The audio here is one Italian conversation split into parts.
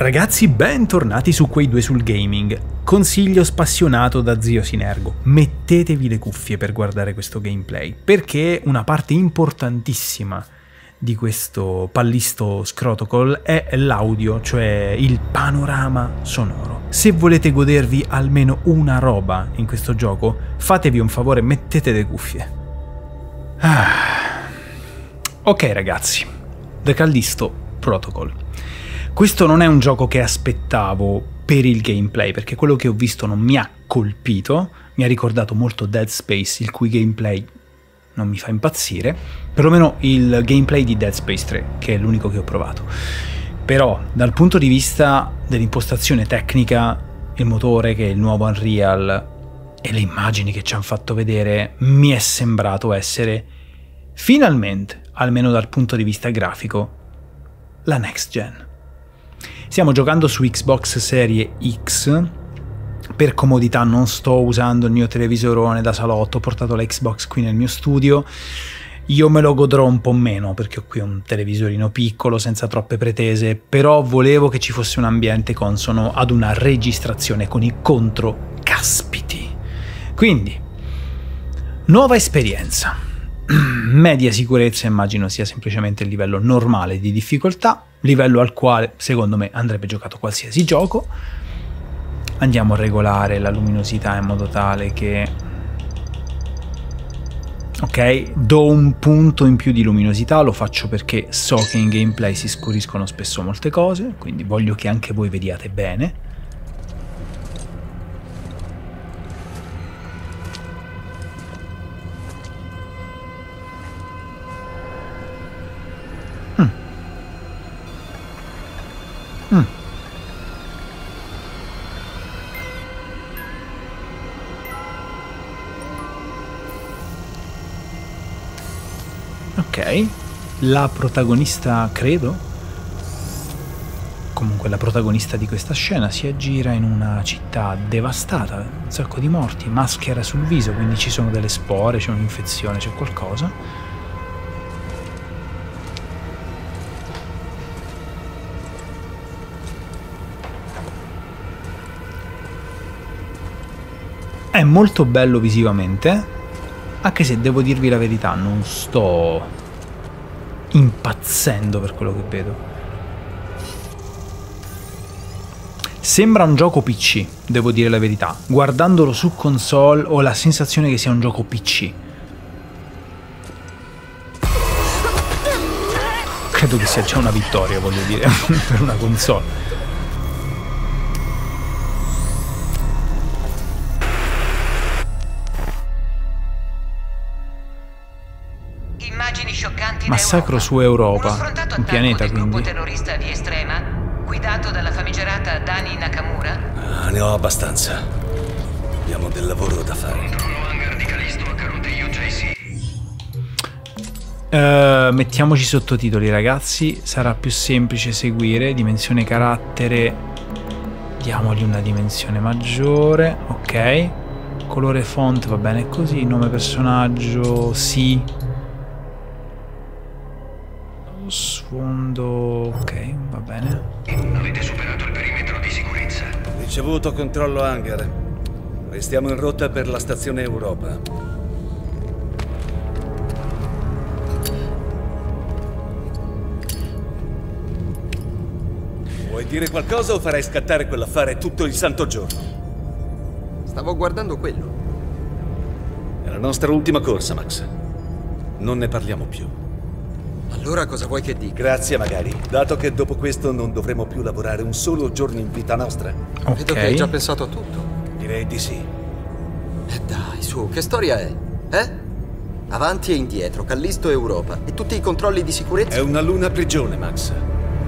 Ragazzi, bentornati su Quei due sul gaming. Consiglio spassionato da zio Sinergo. Mettetevi le cuffie per guardare questo gameplay, perché una parte importantissima di questo pallisto scrotocol è l'audio, cioè il panorama sonoro. Se volete godervi almeno una roba in questo gioco, fatevi un favore, mettete le cuffie. Ah. Ok ragazzi, The Callisto Protocol. Questo non è un gioco che aspettavo per il gameplay, perché quello che ho visto non mi ha colpito, mi ha ricordato molto Dead Space, il cui gameplay non mi fa impazzire, perlomeno il gameplay di Dead Space 3, che è l'unico che ho provato. Però dal punto di vista dell'impostazione tecnica, il motore che è il nuovo Unreal e le immagini che ci hanno fatto vedere, mi è sembrato essere finalmente, almeno dal punto di vista grafico, la next gen. Stiamo giocando su Xbox Serie X. Per comodità non sto usando il mio televisorone da salotto, ho portato la Xbox qui nel mio studio. Io me lo godrò un po' meno perché ho qui un televisorino piccolo senza troppe pretese, però volevo che ci fosse un ambiente consono ad una registrazione con i contro caspiti. Quindi, nuova esperienza. Media sicurezza immagino sia semplicemente il livello normale di difficoltà livello al quale secondo me andrebbe giocato qualsiasi gioco. Andiamo a regolare la luminosità in modo tale che... Ok, do un punto in più di luminosità, lo faccio perché so che in gameplay si scuriscono spesso molte cose, quindi voglio che anche voi vediate bene. La protagonista, credo, comunque la protagonista di questa scena si aggira in una città devastata, un sacco di morti, maschera sul viso, quindi ci sono delle spore, c'è un'infezione, c'è qualcosa. È molto bello visivamente, anche se devo dirvi la verità, non sto impazzendo per quello che vedo. Sembra un gioco PC, devo dire la verità. Guardandolo su console ho la sensazione che sia un gioco PC. Credo che sia già una vittoria, voglio dire, per una console. Massacro su Europa, un pianeta quindi. Terrorista di estrema, guidato dalla famigerata Dani Nakamura? Ah, ne ho abbastanza. Abbiamo del lavoro da fare. Uh, mettiamoci sottotitoli ragazzi, sarà più semplice seguire, dimensione carattere, diamogli una dimensione maggiore, ok, colore font va bene così, nome personaggio sì, sfondo... ok, va bene. Avete superato il perimetro di sicurezza. Ricevuto controllo hangar. Restiamo in rotta per la stazione Europa. Vuoi dire qualcosa o farai scattare quell'affare tutto il santo giorno? Stavo guardando quello. È la nostra ultima corsa, Max. Non ne parliamo più. Allora cosa vuoi che dica? Grazie magari, dato che dopo questo non dovremo più lavorare un solo giorno in vita nostra. Okay. Vedo che hai già pensato a tutto. Direi di sì. E eh dai, su, che storia è? Eh? Avanti e indietro, Callisto Europa. E tutti i controlli di sicurezza? È una luna prigione, Max.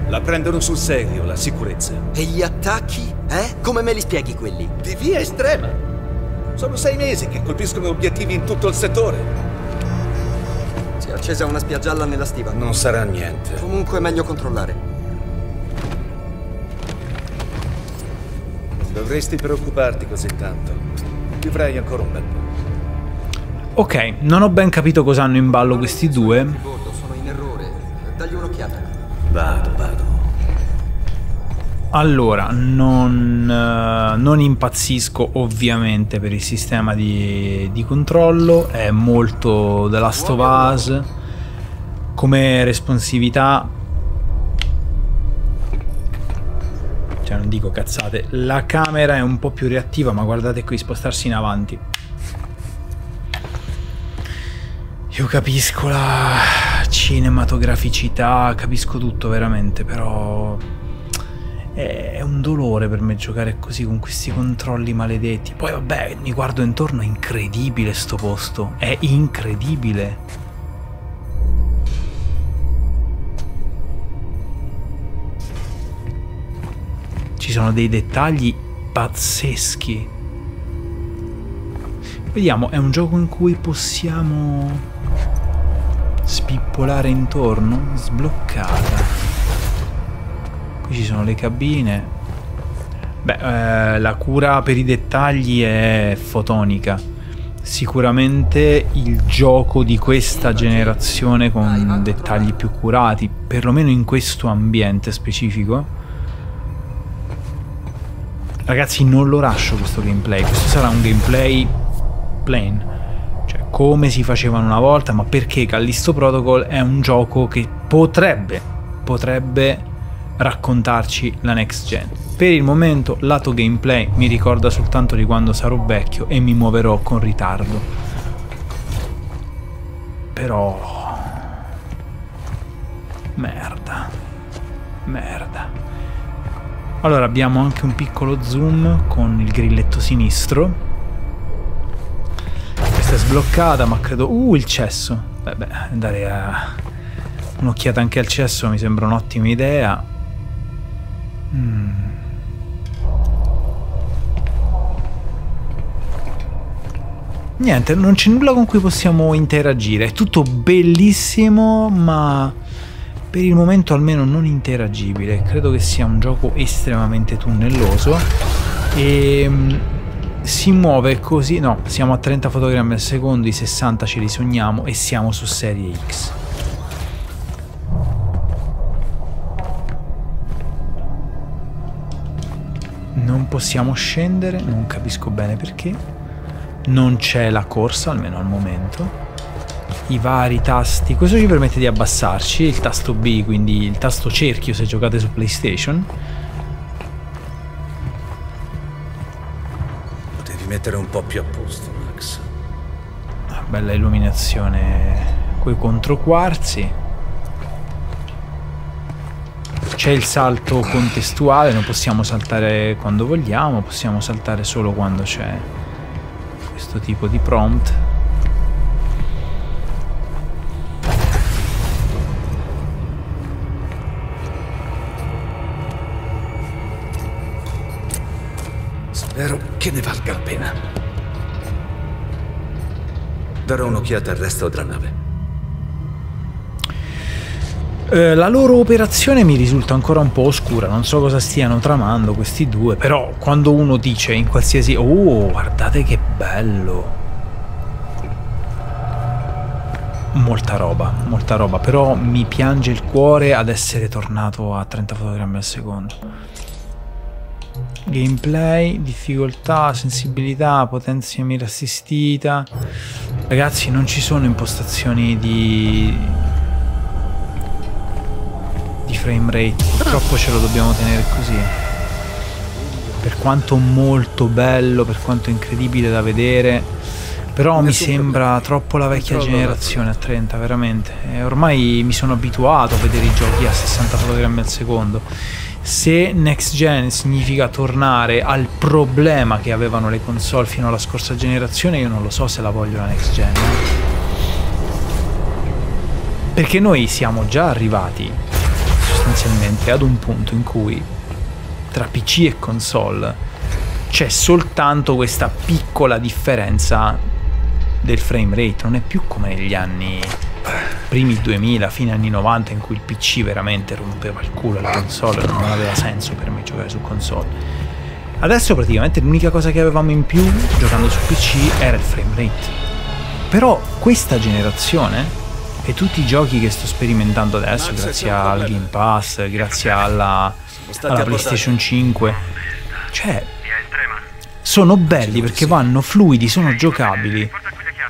La prendono sul serio, la sicurezza. E gli attacchi? Eh? Come me li spieghi quelli? Di via estrema. Sono sei mesi che colpiscono obiettivi in tutto il settore. Si è accesa una spia gialla nella stiva. Non sarà niente. Comunque è meglio controllare. Dovresti preoccuparti così tanto. Vivrai ancora un bel po'. Ok, non ho ben capito cosa hanno in ballo questi due. Sono in errore. Dagli un'occhiata. Vado, vado. Allora, non, eh, non, impazzisco ovviamente per il sistema di, di controllo, è molto The Last of Us. Come responsività, cioè non dico cazzate, la camera è un po' più reattiva, ma guardate qui, spostarsi in avanti. Io capisco la cinematograficità, capisco tutto veramente, però è un dolore per me giocare così con questi controlli maledetti. Poi vabbè, mi guardo intorno, è incredibile sto posto, è incredibile. Ci sono dei dettagli pazzeschi. Vediamo, è un gioco in cui possiamo spippolare intorno? Sbloccata. Qui ci sono le cabine. Beh, eh, la cura per i dettagli è fotonica. Sicuramente il gioco di questa generazione con dettagli più curati, perlomeno in questo ambiente specifico. Ragazzi, non lo lascio questo gameplay. Questo sarà un gameplay plain. Cioè, come si facevano una volta, ma perché Callisto Protocol è un gioco che potrebbe, potrebbe raccontarci la next gen. Per il momento lato gameplay mi ricorda soltanto di quando sarò vecchio e mi muoverò con ritardo. Però... Merda. Merda. Allora abbiamo anche un piccolo zoom con il grilletto sinistro. Questa è sbloccata ma credo... Uh, il cesso. Beh, andare a... Un'occhiata anche al cesso mi sembra un'ottima idea. Mm. Niente, non c'è nulla con cui possiamo interagire. È tutto bellissimo, ma per il momento almeno non interagibile. Credo che sia un gioco estremamente tunnelloso. E mm, si muove così. No, siamo a 30 fotogrammi al secondo, i 60 ce li sogniamo e siamo su serie X. Non possiamo scendere, non capisco bene perché. Non c'è la corsa, almeno al momento. I vari tasti. Questo ci permette di abbassarci. Il tasto B, quindi il tasto cerchio se giocate su PlayStation. Potevi mettere un po' più a posto, Max. Ah, bella illuminazione coi controquarzi. C'è il salto contestuale, non possiamo saltare quando vogliamo, possiamo saltare solo quando c'è questo tipo di prompt. Spero che ne valga la pena. Darò un'occhiata al resto della nave. Eh, la loro operazione mi risulta ancora un po' oscura, non so cosa stiano tramando questi due, però quando uno dice in qualsiasi... Oh, guardate che bello! Molta roba, molta roba, però mi piange il cuore ad essere tornato a 30 fotogrammi al secondo. Gameplay, difficoltà, sensibilità, potenza mira assistita. Ragazzi, non ci sono impostazioni di di frame rate. Purtroppo ce lo dobbiamo tenere così. Per quanto molto bello, per quanto incredibile da vedere, però mi sembra troppo la vecchia generazione a 30, veramente. E ormai mi sono abituato a vedere i giochi a 60 fotogrammi al secondo. Se next gen significa tornare al problema che avevano le console fino alla scorsa generazione, io non lo so se la voglio la next gen. Perché noi siamo già arrivati sostanzialmente ad un punto in cui tra PC e console c'è soltanto questa piccola differenza del frame rate, non è più come negli anni primi 2000, fine anni 90 in cui il PC veramente rompeva il culo alla console, non aveva senso per me giocare su console. Adesso praticamente l'unica cosa che avevamo in più giocando su PC era il frame rate. Però questa generazione e tutti i giochi che sto sperimentando adesso, grazie al Game Pass, grazie alla alla PlayStation 5. Cioè, sono belli perché vanno fluidi, sono giocabili.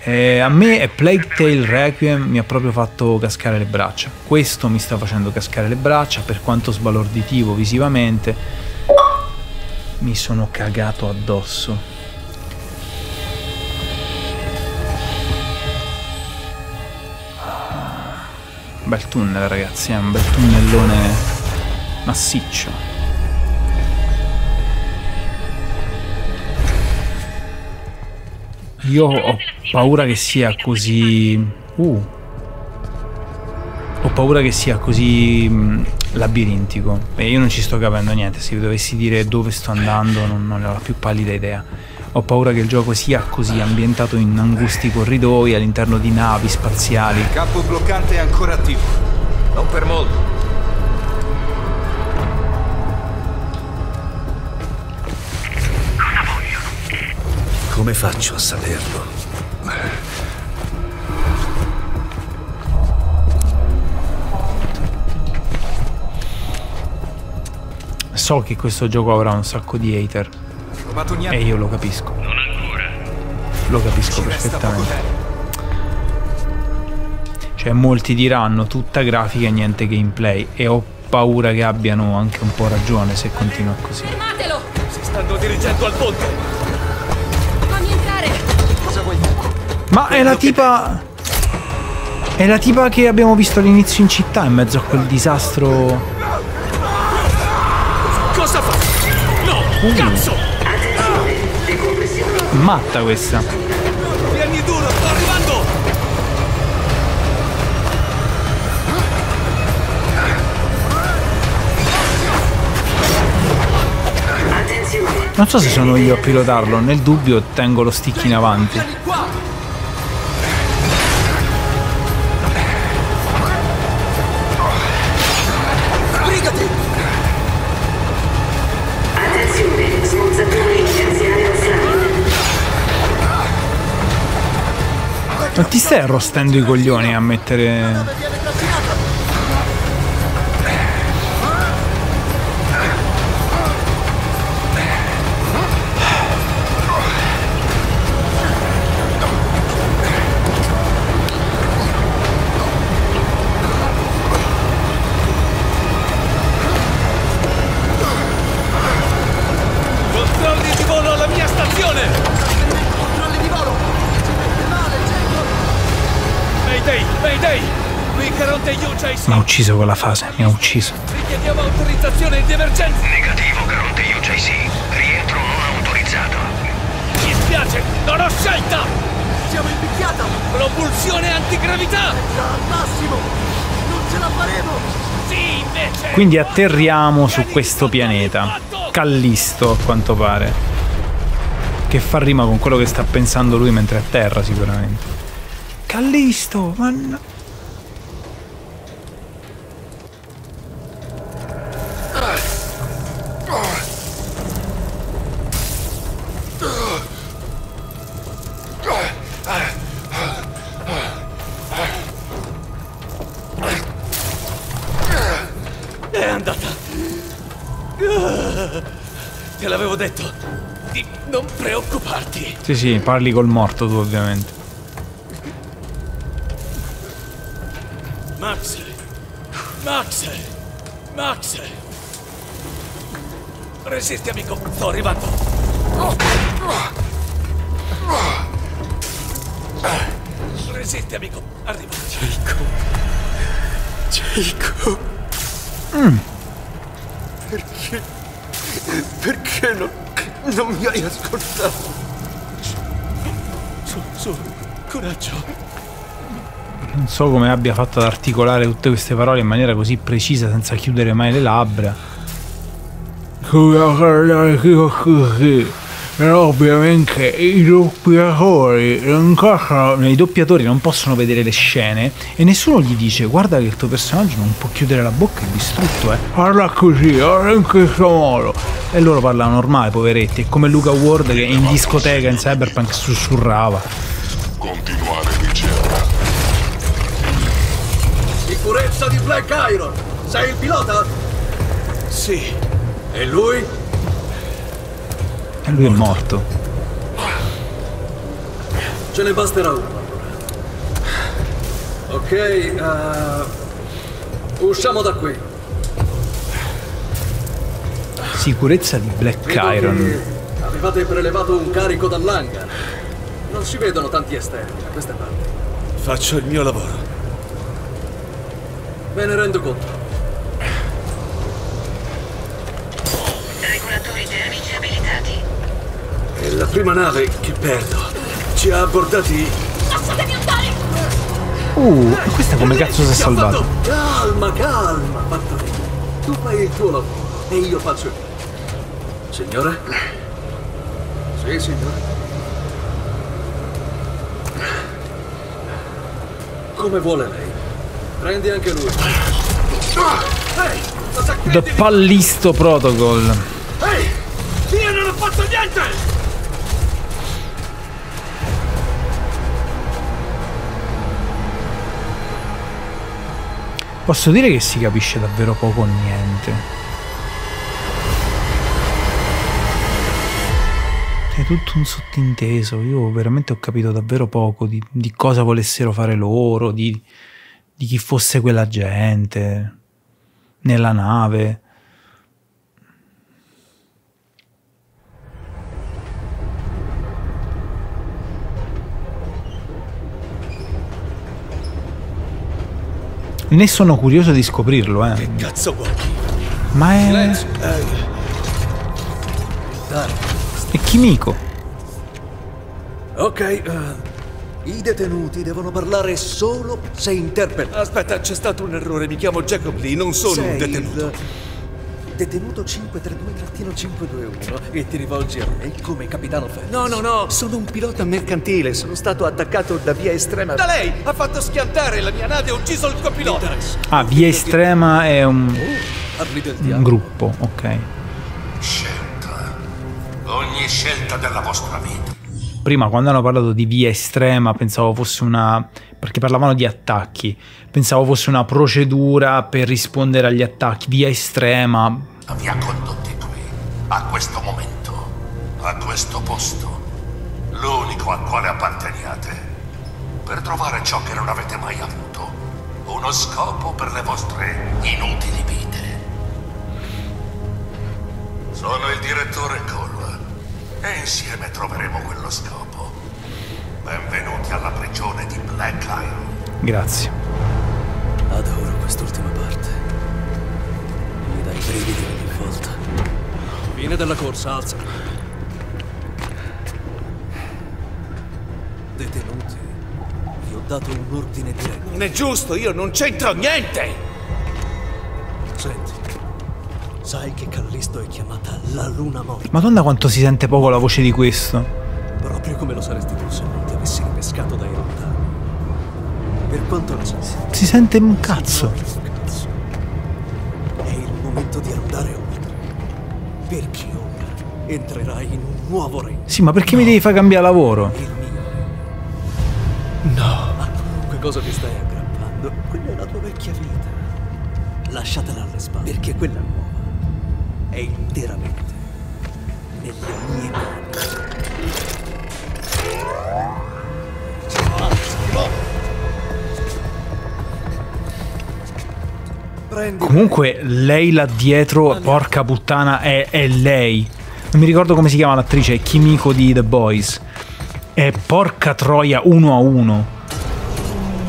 Eh, a me Plague Tale Requiem mi ha proprio fatto cascare le braccia. Questo mi sta facendo cascare le braccia, per quanto sbalorditivo visivamente. Mi sono cagato addosso. Bel tunnel ragazzi, è un bel tunnellone massiccio. Io ho paura che sia così... Uh. Ho paura che sia così mm, labirintico. E io non ci sto capendo niente. Se vi dovessi dire dove sto andando, non, non ho la più pallida idea. Ho paura che il gioco sia così, ambientato in angusti corridoi all'interno di navi spaziali. Il campo bloccante è ancora attivo. Non per molto. Come faccio a saperlo? So che questo gioco avrà un sacco di hater. E io lo capisco. Non ancora. Lo capisco perfettamente. Cioè molti diranno tutta grafica e niente gameplay e ho paura che abbiano anche un po' ragione se continua così. Fermatelo! Si stanno dirigendo al ponte! Ma è la tipa... È la tipa che abbiamo visto all'inizio in città, in mezzo a quel disastro... Cosa fa? No! Uh. Cazzo! Matta questa. Vieni duro, sto arrivando! Non so se sono io a pilotarlo, nel dubbio tengo lo stick in avanti. Non ti stai arrostendo i coglioni a mettere... Mi ha ucciso quella fase, mi ha ucciso. Richiediamo autorizzazione di emergenza. Negativo, Caronte UJC. Rientro non autorizzato. Mi spiace, non ho scelta! Siamo in picchiata! Propulsione antigravità! Al massimo! Non ce la faremo! Sì, invece! Quindi atterriamo su questo pianeta. Callisto, a quanto pare. Che fa rima con quello che sta pensando lui mentre è a terra, sicuramente. Callisto, ma... No. Sì, sì, parli col morto tu ovviamente. So come abbia fatto ad articolare tutte queste parole in maniera così precisa senza chiudere mai le labbra. Però ovviamente i doppiatori non possono, i doppiatori non possono vedere le scene e nessuno gli dice guarda che il tuo personaggio non può chiudere la bocca, è distrutto, eh. Parla così, parla in questo modo. E loro parlano normale, poveretti, è come Luca Ward che in discoteca in Cyberpunk sussurrava. Continuare Sicurezza di Black Iron! Sei il pilota? Sì. E lui? E lui è morto. Ce ne basterà uno. Ok, uh, usciamo da qui. Sicurezza di Black Vedo Iron. che avevate prelevato un carico dall'hangar. Non si vedono tanti esterni da queste parti. Faccio il mio lavoro. Me ne rendo conto. Regolatori termici abilitati. È la prima nave che perdo. Ci ha abbordati. Lasciatemi andare! Uh, questa come cazzo si è fatto- salvato? Calma, calma, Fattorino. Tu fai il tuo lavoro e io faccio il mio. Signore? Sì, signore. Come vuole lei. Prendi anche lui. The? Pallisto Protocol. Ehi! Io non ho fatto niente! Posso dire che si capisce davvero poco o niente. È tutto un sottinteso. Io veramente ho capito davvero poco di, di cosa volessero fare loro, di, di chi fosse quella gente nella nave. Ne sono curioso di scoprirlo, eh. Cazzo vuoi? Ma è. È Kimiko. Ok, eh, i detenuti devono parlare solo se interpellati. Aspetta, c'è stato un errore. Mi chiamo Jacob Lee, non sono Sei un detenuto. il detenuto 532-521 e ti rivolgi a me come capitano Phelps. No, no, no, sono un pilota mercantile. Sono stato attaccato da via estrema. Da lei! Ha fatto schiantare la mia nave e ha ucciso il copilota. Ah, Via Estrema è un, Parli del un gruppo, ok. Scelta. Ogni scelta della vostra vita. Prima quando hanno parlato di via estrema pensavo fosse una... perché parlavano di attacchi, pensavo fosse una procedura per rispondere agli attacchi, via estrema. Vi ha condotti qui, a questo momento, a questo posto, l'unico al quale apparteniate, per trovare ciò che non avete mai avuto, uno scopo per le vostre inutili vite. Sono il direttore Cole e insieme troveremo quello scopo. Benvenuti alla prigione di Black Iron. Grazie. Adoro quest'ultima parte. Mi dai brividi ogni volta. Fine della corsa, alza. Detenuti, vi ho dato un ordine diretto. Non è giusto, io non c'entro niente. Senti, sai che Callisto è chiamata la luna morta, Madonna quanto si sente poco la voce di questo. proprio come lo saresti tu se non ti avessi ripescato dai lontani. Per quanto ne sai? Si sente un cazzo. Cazzo. È il momento di andare oltre. Perché ora entrerai in un nuovo regno. Sì, ma perché mi devi far cambiare lavoro? Il mio. No. A qualunque cosa ti stai aggrappando, quella è la tua vecchia vita. Lasciatela alle spalle. Perché quella è interamente nelle mie mani. Comunque lei là dietro, porca puttana, è, è lei. Non mi ricordo come si chiama l'attrice, è Kimiko di The Boys. È porca troia uno a uno.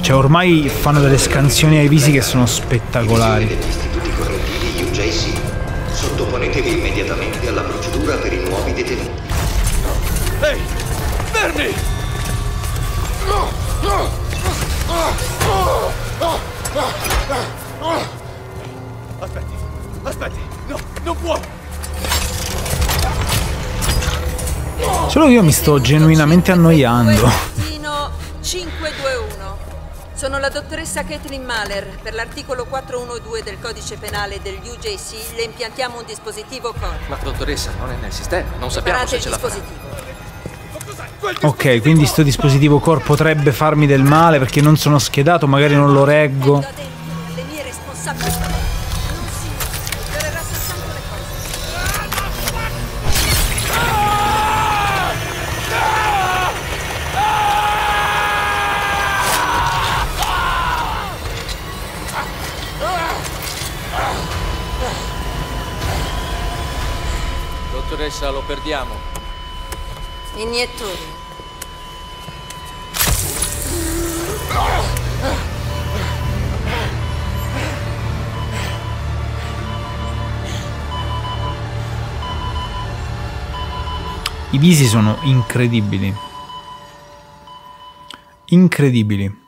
Cioè ormai fanno delle scansioni ai visi che sono spettacolari. Sottoponetevi immediatamente alla procedura per i nuovi detenuti. Ehi, fermi! Aspetti, aspetti, no, non può! Solo io mi sto genuinamente annoiando. Zino 521. Sono la dottoressa Kathleen Mahler. Per l'articolo 412 del codice penale degli UJC le impiantiamo un dispositivo core. Ma dottoressa, non è nel sistema, non sappiamo Preparate se il ce la farà. dispositivo. Ok, quindi sto dispositivo core potrebbe farmi del male perché non sono schedato, magari non lo reggo. Dentro le mie responsabilità. Perdiamo. Iniettori. I visi sono incredibili. Incredibili.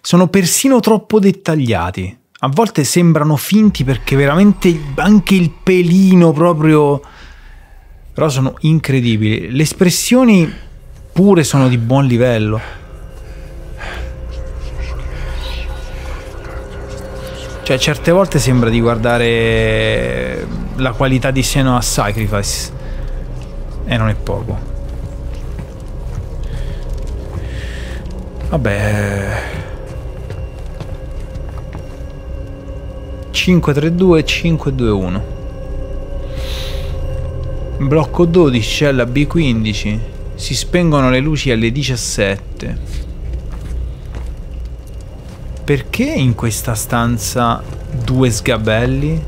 Sono persino troppo dettagliati. A volte sembrano finti perché veramente anche il pelino proprio... Però sono incredibili. Le espressioni pure sono di buon livello. Cioè, certe volte sembra di guardare la qualità di Senua Sacrifice. E non è poco. Vabbè. 532 521. Blocco 12, cella B15. Si spengono le luci alle 17. Perché in questa stanza due sgabelli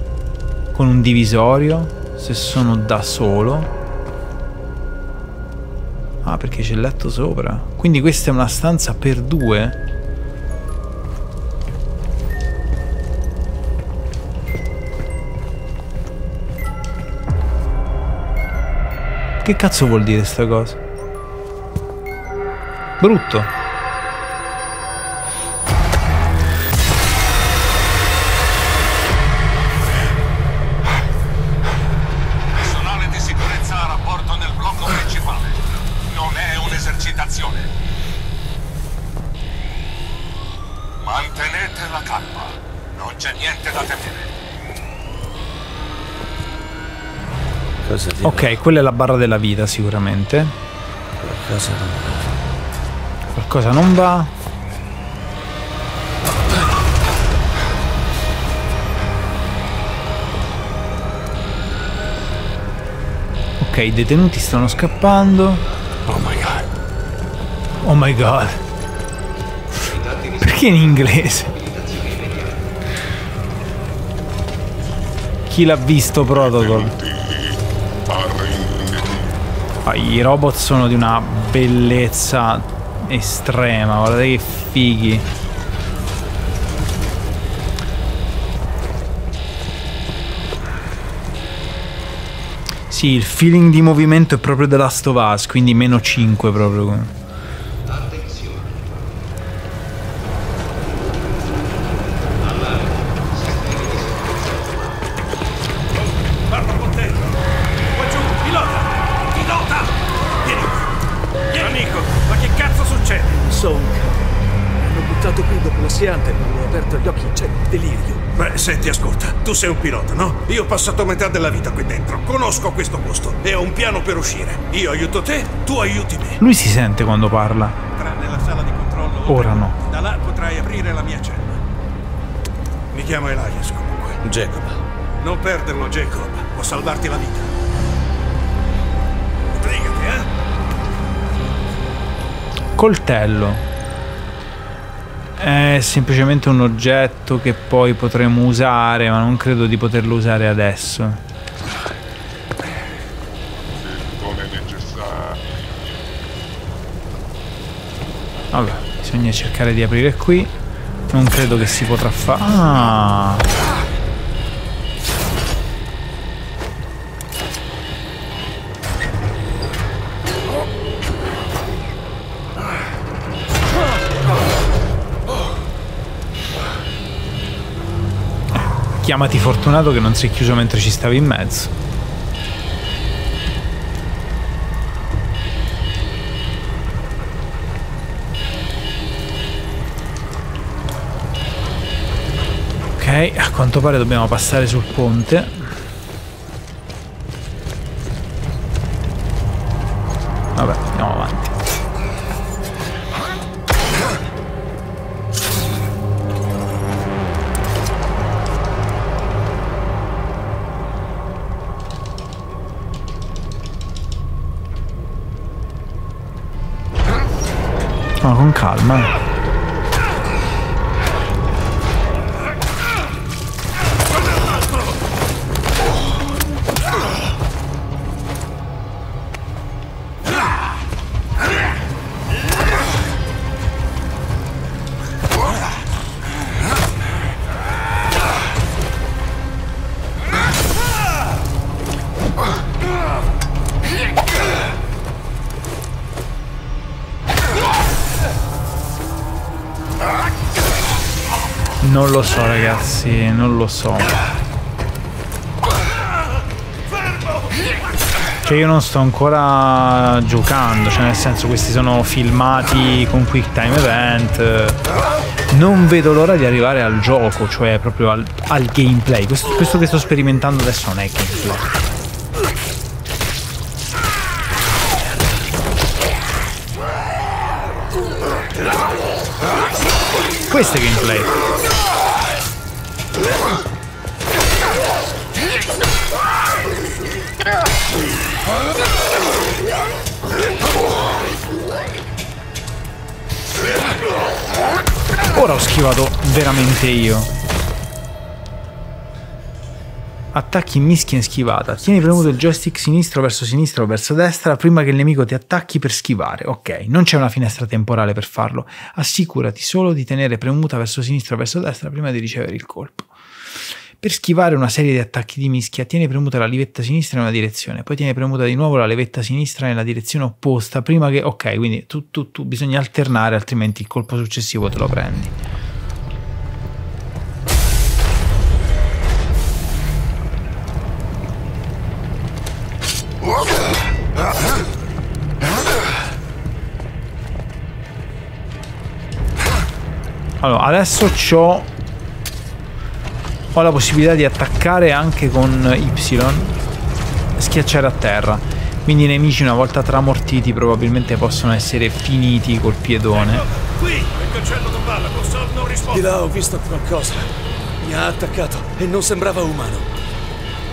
con un divisorio se sono da solo? Ah, perché c'è il letto sopra. Quindi questa è una stanza per due? Che cazzo vuol dire sta cosa? Brutto. Di Ok, quella è la barra della vita sicuramente. Cosa non Qualcosa non va. Ok, i detenuti stanno scappando. Oh my god. Oh my god. Perché in inglese? Chi l'ha visto Protocol? I robot sono di una bellezza estrema, guardate che fighi. Sì, il feeling di movimento è proprio The Last of Us, quindi meno 5 proprio. Sei un pilota, no? Io ho passato metà della vita qui dentro, conosco questo posto e ho un piano per uscire. Io aiuto te, tu aiuti me. Lui si sente quando parla. Entra nella sala di controllo. Ora no. Da là potrai aprire la mia cella. Mi chiamo Elias comunque. Jacob. Non perderlo, Jacob. Può salvarti la vita. Sbrigati, eh? Coltello. È semplicemente un oggetto che poi potremo usare, ma non credo di poterlo usare adesso. Vabbè, bisogna cercare di aprire qui. Non credo che si potrà fare. Ah! Chiamati fortunato che non si è chiuso mentre ci stavi in mezzo. Ok, a quanto pare dobbiamo passare sul ponte. Non lo so ragazzi, non lo so. Cioè io non sto ancora giocando, cioè nel senso questi sono filmati con quick time event. Non vedo l'ora di arrivare al gioco, cioè proprio al, al gameplay. Questo, questo che sto sperimentando adesso non è gameplay. Questo è gameplay. Ora ho schivato veramente io. Attacchi mischia in schivata. Tieni premuto il joystick sinistro verso sinistra o verso destra prima che il nemico ti attacchi per schivare. Ok, non c'è una finestra temporale per farlo. Assicurati solo di tenere premuta verso sinistra o verso destra prima di ricevere il colpo. Per schivare una serie di attacchi di mischia, tieni premuta la livetta sinistra in una direzione, poi tieni premuta di nuovo la levetta sinistra nella direzione opposta prima che... Ok, quindi tu, tu, tu bisogna alternare, altrimenti il colpo successivo te lo prendi. Allora, adesso ho ho la possibilità di attaccare anche con Y, schiacciare a terra. Quindi i nemici una volta tramortiti probabilmente possono essere finiti col piedone. Qui! Il cancello non va, la console non risponde. Di là ho visto qualcosa. Mi ha attaccato e non sembrava umano.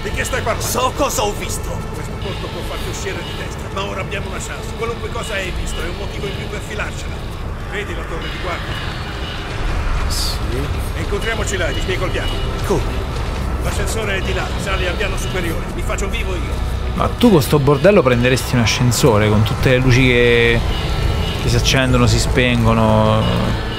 Di che stai parlando? So cosa ho visto. Questo posto può farti uscire di testa, ma ora abbiamo una chance. Qualunque cosa hai visto è un motivo in più per filarcela. Vedi la torre di guardia? Sì. Incontriamoci là, ti spiego il piano. Come? L'ascensore è di là, sali al piano superiore. Mi faccio vivo io. Ma tu con sto bordello prenderesti un ascensore con tutte le luci che, che si accendono, si spengono.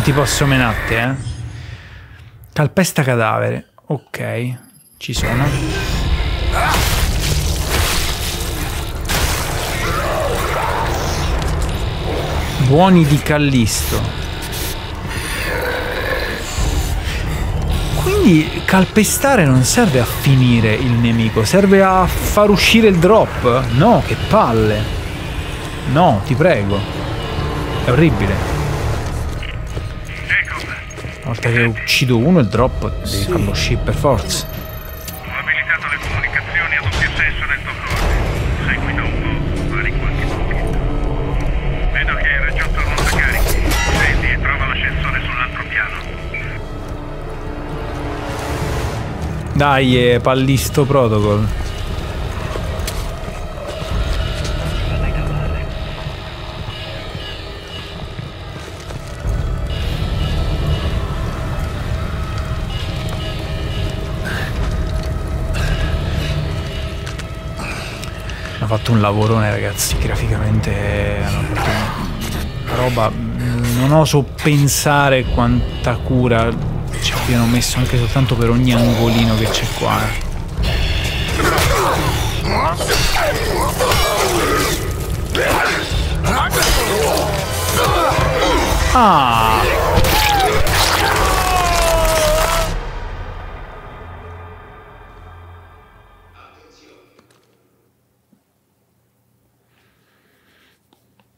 Non ti posso menate, eh. Calpesta cadavere. Ok, ci sono. Buoni di Callisto. Quindi calpestare non serve a finire il nemico, serve a far uscire il drop. No, che palle. No, ti prego. È orribile. Una volta che uccido uno il drop devi farlo uscire per forza. Ho abilitato le comunicazioni a doppio senso nel tuo corpo. Seguita un po', fare qualche pochino. Vedo che hai raggiunto il montacarichi. Scendi e trova l'ascensore sull'altro piano. Dai, eh, Pallisto Protocol. Fatto un lavorone ragazzi, graficamente una roba... Non oso pensare quanta cura ci abbiano messo anche soltanto per ogni angolino che c'è qua. eh. Ah!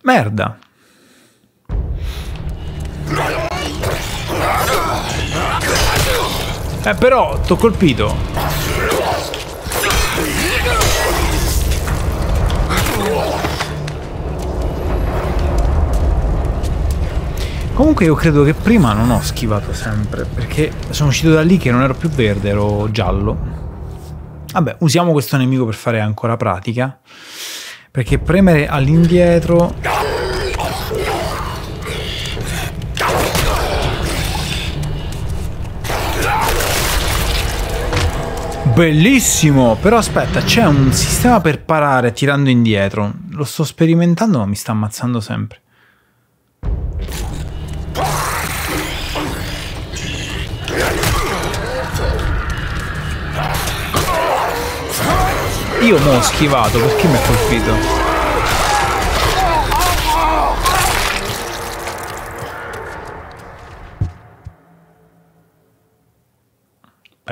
Merda. Eh però, t'ho colpito. Comunque io credo che prima non ho schivato sempre, perché sono uscito da lì che non ero più verde, ero giallo. Vabbè, usiamo questo nemico per fare ancora pratica. Perché premere all'indietro Bellissimo! Però aspetta, c'è un sistema per parare tirando indietro. Lo sto sperimentando, ma mi sta ammazzando sempre. Io mo ho schivato, perché mi ha colpito?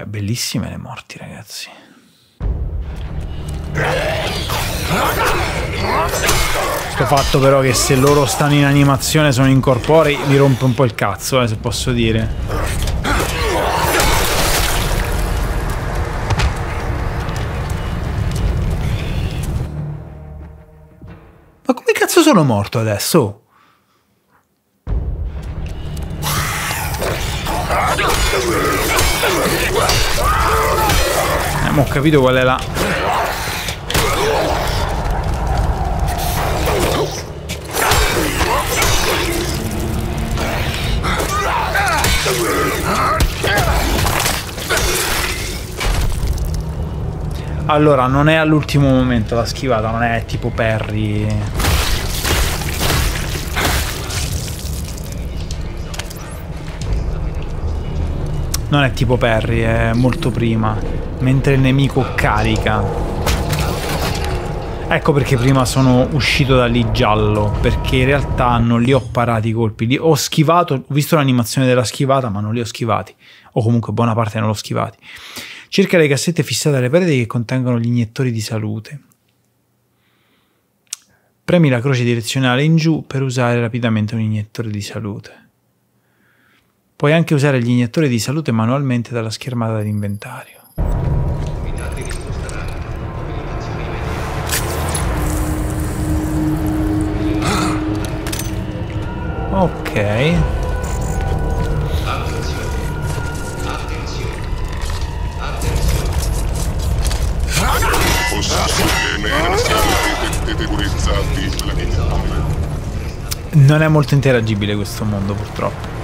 Beh, bellissime le morti, ragazzi. Sto fatto però che se loro stanno in animazione sono incorporei mi rompe un po' il cazzo, eh, se posso dire. Ma come cazzo sono morto adesso? Eh, ma ho capito qual è la... Allora, non è all'ultimo momento la schivata, non è tipo Perry. Non è tipo Perry, è molto prima, mentre il nemico carica. Ecco perché prima sono uscito da lì giallo, perché in realtà non li ho parati i colpi, li ho schivato, ho visto l'animazione della schivata, ma non li ho schivati, o comunque buona parte non l'ho schivati. Cerca le cassette fissate alle pareti che contengono gli iniettori di salute. Premi la croce direzionale in giù per usare rapidamente un iniettore di salute. Puoi anche usare gli iniettori di salute manualmente dalla schermata d'inventario. Ok. Non è molto interagibile questo mondo purtroppo.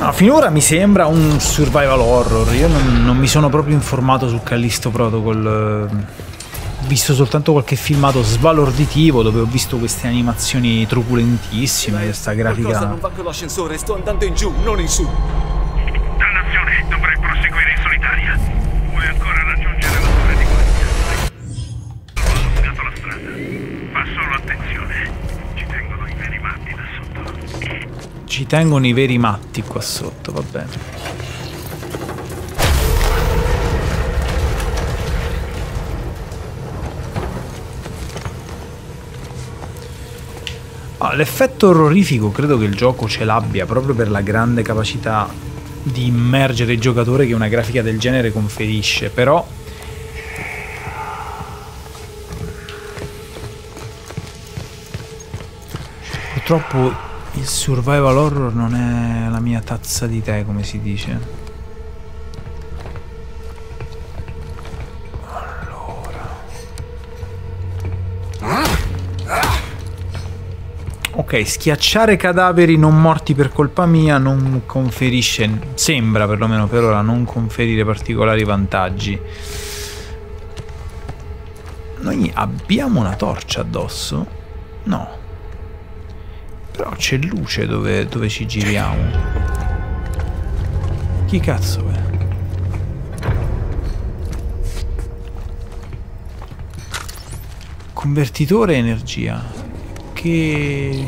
No, finora mi sembra un survival horror. Io non, non mi sono proprio informato su Callisto Protocol. Ho visto soltanto qualche filmato sbalorditivo dove ho visto queste animazioni truculentissime, questa grafica. Qualcosa non va con l'ascensore, sto andando in giù, non in su. Dannazione, dovrei proseguire in solitaria. Vuoi ancora raggiungere la torre di guardia? Ho allungato la strada. Fa solo attenzione. Ci tengono i veri matti da sotto. Ci tengono i veri matti qua sotto, va bene. Ah, l'effetto orrorifico credo che il gioco ce l'abbia proprio per la grande capacità di immergere il giocatore che una grafica del genere conferisce, però purtroppo il survival horror non è la mia tazza di tè, come si dice. Ok, schiacciare cadaveri non morti per colpa mia non conferisce, sembra perlomeno per ora, non conferire particolari vantaggi. Noi abbiamo una torcia addosso? No. Però c'è luce dove, dove ci giriamo. Chi cazzo è? Convertitore energia. Che...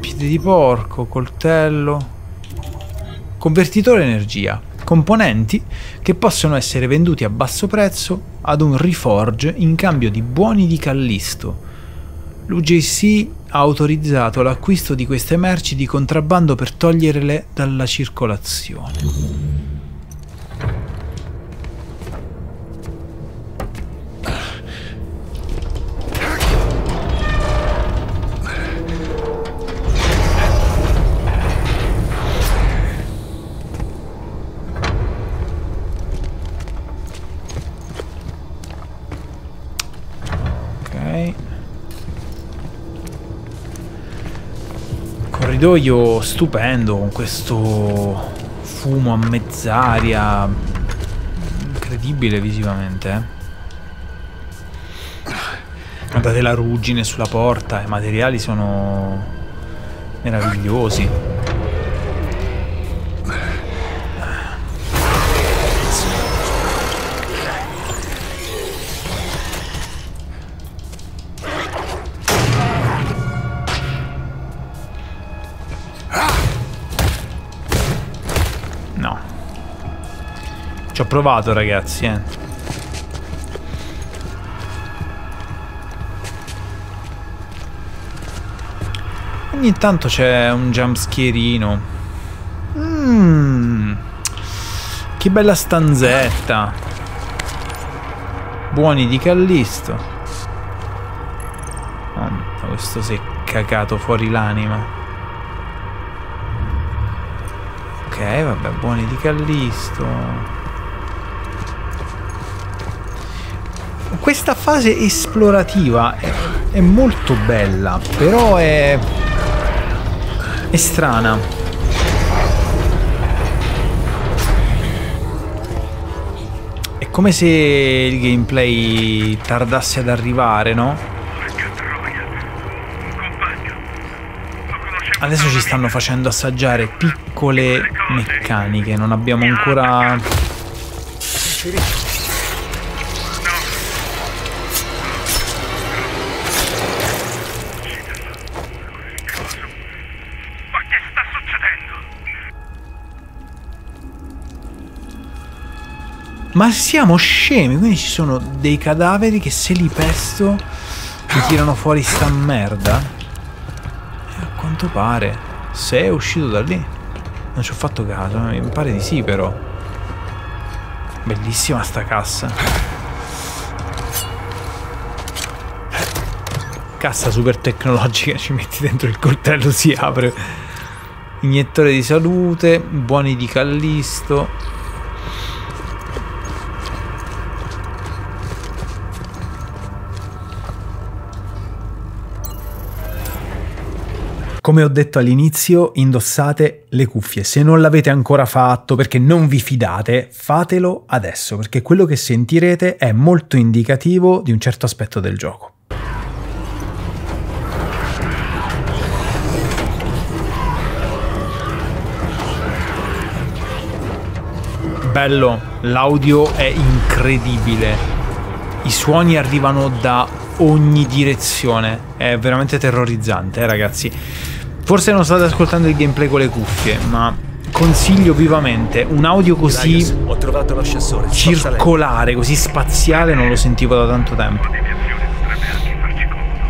Piede di porco, coltello. Convertitore energia. Componenti che possono essere venduti a basso prezzo ad un Reforge in cambio di buoni di Callisto. L'UJC ha autorizzato l'acquisto di queste merci di contrabbando per toglierle dalla circolazione. Corridoio stupendo con questo fumo a mezz'aria incredibile visivamente eh? guardate la ruggine sulla porta i materiali sono meravigliosi provato ragazzi, eh. Ogni tanto c'è un jumpscherino. Mmm. Che bella stanzetta. Buoni di Callisto. Mamma, questo si è cacato fuori l'anima. Ok, vabbè, buoni di Callisto. Questa fase esplorativa è, è molto bella, però è, è strana. È come se il gameplay tardasse ad arrivare, no? Adesso ci stanno facendo assaggiare piccole meccaniche, non abbiamo ancora... Ma siamo scemi, quindi ci sono dei cadaveri che se li pesto mi tirano fuori sta merda? E a quanto pare, se è uscito da lì. Non ci ho fatto caso, mi pare di sì però. Bellissima sta cassa. Cassa super tecnologica, ci metti dentro il coltello, si apre. Iniettore di salute, buoni di Callisto. Come ho detto all'inizio, indossate le cuffie. Se non l'avete ancora fatto perché non vi fidate, fatelo adesso, perché quello che sentirete è molto indicativo di un certo aspetto del gioco. Bello, l'audio è incredibile. I suoni arrivano da ogni direzione. È veramente terrorizzante, eh, ragazzi. Forse non state ascoltando il gameplay con le cuffie, ma consiglio vivamente un audio così circolare, così spaziale, non lo sentivo da tanto tempo. Deviazione potrebbe anche farci comodo.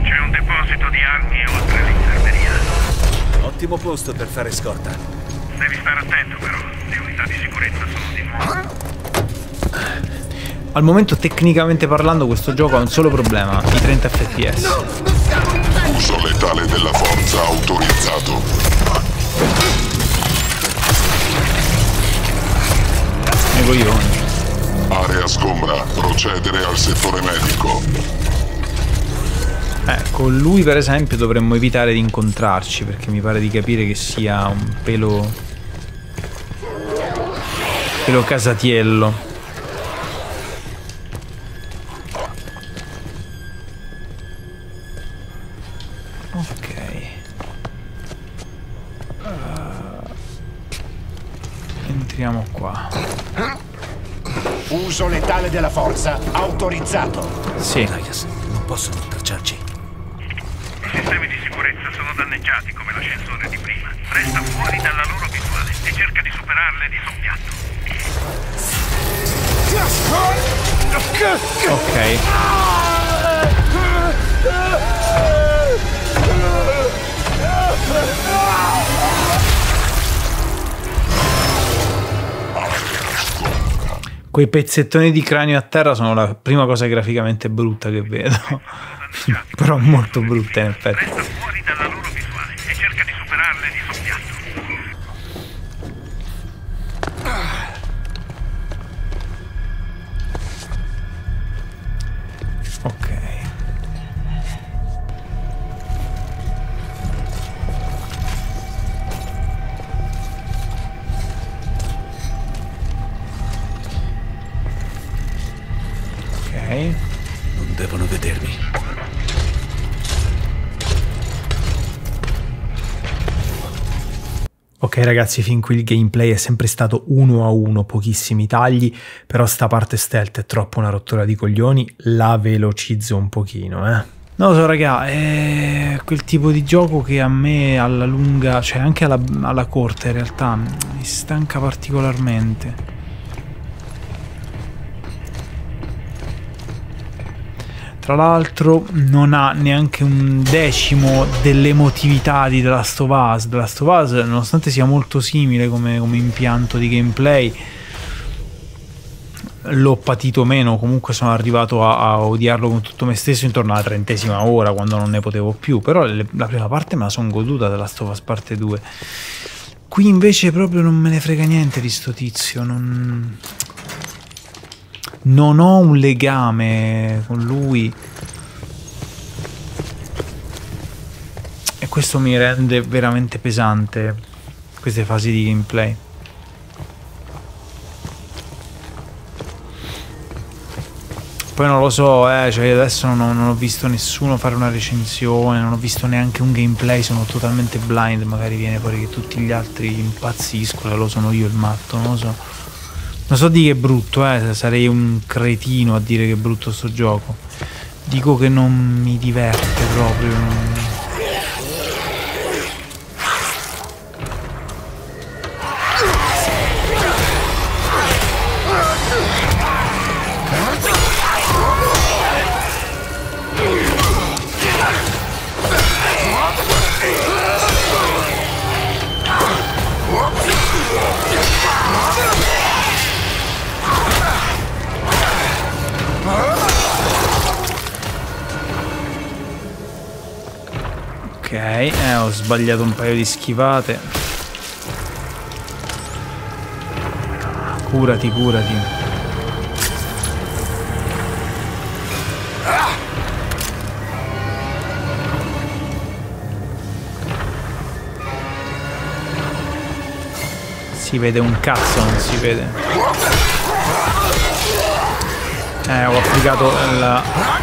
C'è un deposito di armi oltre l'infermeria. Ottimo posto per fare scorta. Devi stare attento però, le unità di sicurezza sono di nuovo. Al momento, tecnicamente parlando, questo gioco ha un solo problema: i 30 fps. Uso letale della forza autorizzato. Nei coglioni. Area sgombra. Procedere al settore medico. Eh, con lui, per esempio, dovremmo evitare di incontrarci perché mi pare di capire che sia un pelo. pelo casatiello. Letale della forza autorizzato. Sì. Elias, non possono tracciarci. I sistemi di sicurezza sono danneggiati come l'ascensore di prima. Resta fuori dalla loro visuale e cerca di superarle di soppiatto. Ok. Quei pezzettoni di cranio a terra sono la prima cosa graficamente brutta che vedo. Però molto brutta in effetti. Ragazzi, fin qui il gameplay è sempre stato uno a uno, pochissimi tagli, però sta parte stealth è troppo una rottura di coglioni, la velocizzo un pochino, eh. Non lo so raga, è quel tipo di gioco che a me alla lunga, cioè anche alla, alla corta in realtà, mi stanca particolarmente. Tra l'altro non ha neanche un decimo dell'emotività di The Last of Us. The Last of Us, nonostante sia molto simile come, come impianto di gameplay, l'ho patito meno. Comunque sono arrivato a, a, odiarlo con tutto me stesso intorno alla trentesima ora, quando non ne potevo più. Però le, la prima parte me la sono goduta The Last of Us parte 2. Qui invece proprio non me ne frega niente di sto tizio. Non non ho un legame con lui. E questo mi rende veramente pesante queste fasi di gameplay. Poi non lo so, eh, cioè adesso non non ho, visto nessuno fare una recensione, non ho visto neanche un gameplay, sono totalmente blind, magari viene fuori che tutti gli altri impazziscono, lo sono io il matto, non lo so. Non so di che è brutto, eh, sarei un cretino a dire che è brutto sto gioco. Dico che non mi diverte proprio. Non... sbagliato un paio di schivate. Curati, curati. Si vede un cazzo, non si vede. Eh, ho applicato la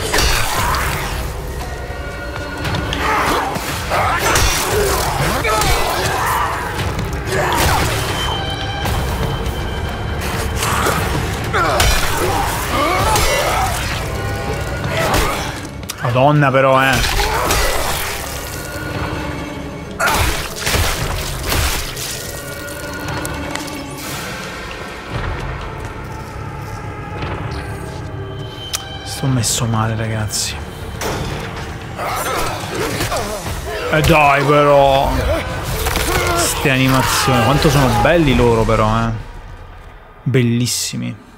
Madonna però, eh. Sto messo male, ragazzi. E eh dai, però. Queste animazioni. Quanto sono belli loro, però, eh. Bellissimi.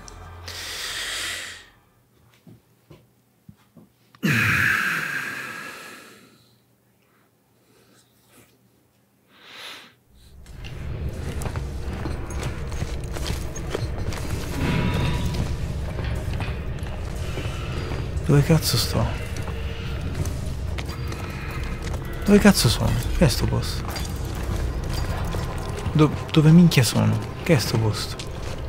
Dove cazzo sto? Dove cazzo sono? Che è sto posto? Do dove minchia sono? Che è sto posto?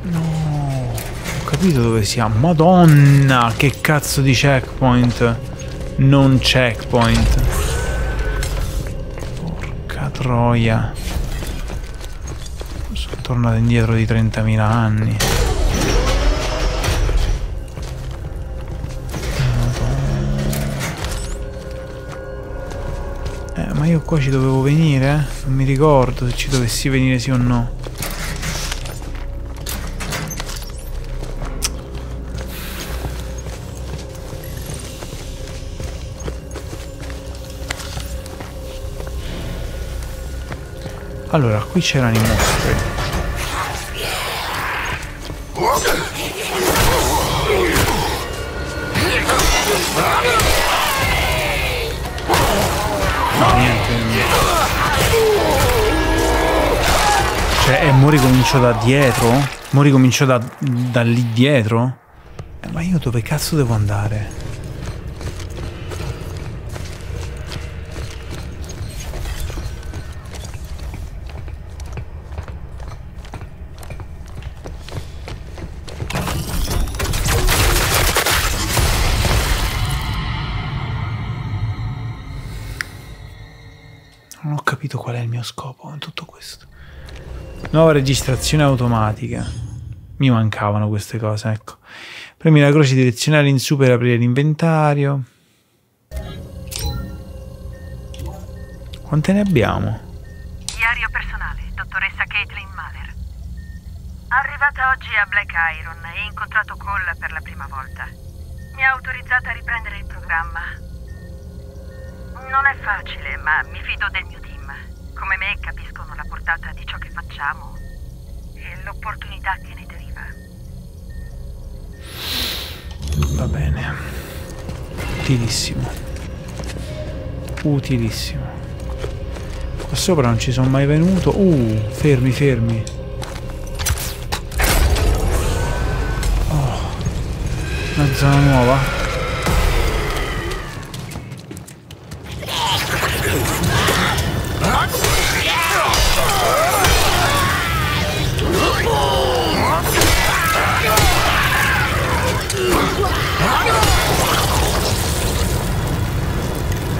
No, ho capito dove siamo. Madonna, che cazzo di checkpoint. Non checkpoint. Porca troia. Sono tornato indietro di 30.000 anni. Io qua ci dovevo venire? Non mi ricordo se ci dovessi venire sì o no. Allora, qui c'erano i mostri. Cioè, e mo ricomincio da dietro? Mo ricomincio da, da lì dietro? Eh, ma io dove cazzo devo andare? Non ho capito qual è il mio scopo. Nuova registrazione automatica. Mi mancavano queste cose, ecco. Premi la croce direzionale in su per aprire l'inventario. Quante ne abbiamo? Diario personale, dottoressa Caitlin Mahler. Arrivata oggi a Black Iron e incontrato Cole per la prima volta. Mi ha autorizzata a riprendere il programma. Non è facile, ma mi fido del mio team. Come me capiscono la portata di ciò che facciamo e l'opportunità che ne deriva. Va bene. Utilissimo. Utilissimo. Qua sopra non ci sono mai venuto. Uh, fermi, fermi. Oh. Una zona nuova.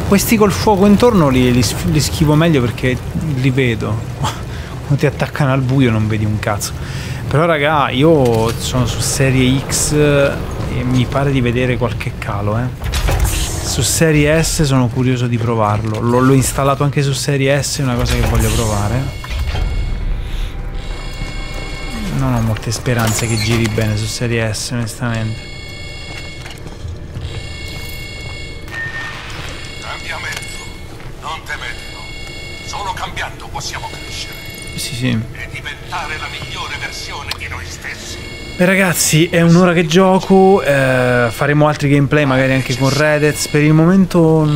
Questi col fuoco intorno li, li, li schivo meglio perché li vedo. Quando ti attaccano al buio non vedi un cazzo. Però raga, io sono su serie X e mi pare di vedere qualche calo, eh. Su serie S sono curioso di provarlo. L'ho, l'ho installato anche su serie S, è una cosa che voglio provare. Non ho molte speranze che giri bene su serie S, onestamente. Stessi. Beh ragazzi, è un'ora che gioco, eh, faremo altri gameplay magari anche con Redez. Per il momento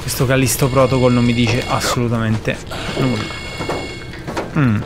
questo Callisto Protocol non mi dice assolutamente nulla. Mm.